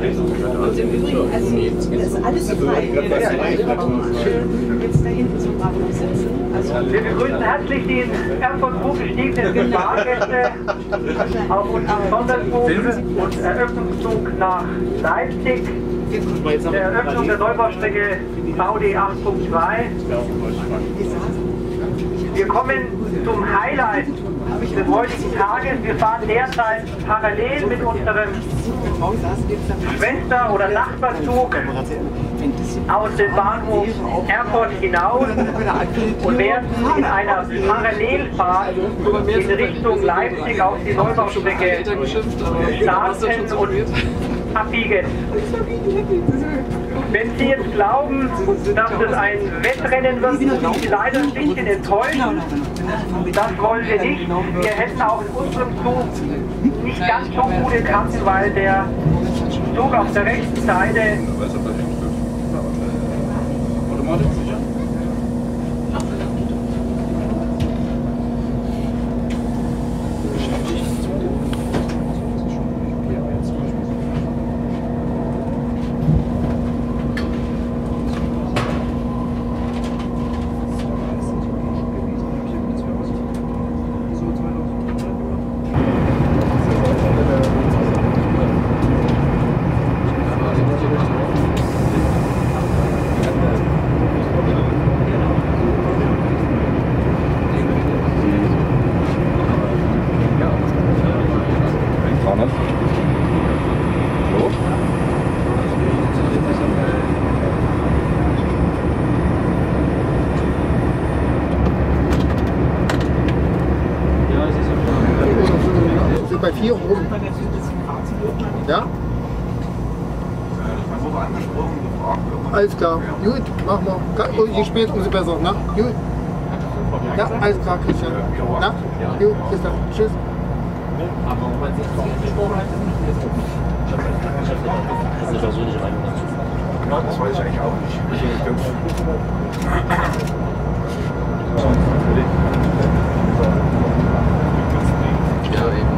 Und im Übrigen, also das ist alles frei. Jetzt da hinten zum Bahnhof sitzen. Also, Wir begrüßen herzlich die in Erfurt hochgestiegenen Fahrgäste auf unserem Sonderzug und Eröffnungszug nach Leipzig. Der Eröffnung der Neubaustrecke VD 8.2. Wir kommen zum Highlight des heutigen Tages. Wir fahren derzeit parallel mit unserem Schwester- oder Nachbarzug aus dem Bahnhof Erfurt hinaus und werden in einer Parallelfahrt in Richtung Leipzig auf die Neubaustrecke starten und abbiegen. Wenn Sie jetzt glauben, dass es ein Wettrennen wird, sind Sie leider ein bisschen enttäuscht. Das wollen wir nicht. Wir hätten auch in unserem Zug nicht ganz so gute Karten, weil der Zug auf der rechten Seite sind bei vier rum. Ja? Alles klar. Gut, machen wir. Oh, je später, umso besser. Na? Gut. Ja, alles klar, Christian. Na? Gut, bis dann. Tschüss. Das weiß ich eigentlich auch nicht. Ja, eben.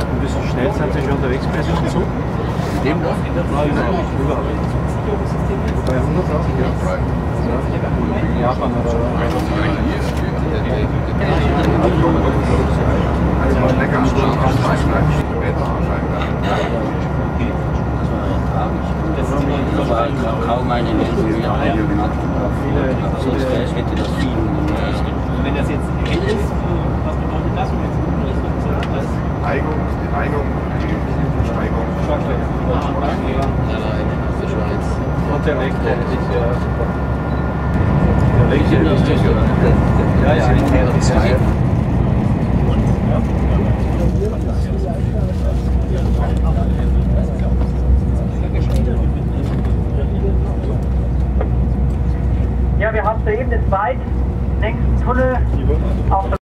Du bist du schnellstmöglich unterwegs bist im Zug? In dem Dorf? Bei 100 ja. Japan oder Aber kaum eine Lösung mehr hat. Sonst hätte das viel Wenn das jetzt hell ist, was bedeutet das? Und jetzt dunkel ist, ist das? Neigung, die Neigung, die Steigung. Und der Licht, der ist ja. Der Licht ist ja, ja, ja. Ja, wir haben soeben den zweitlängsten Tunnel auf der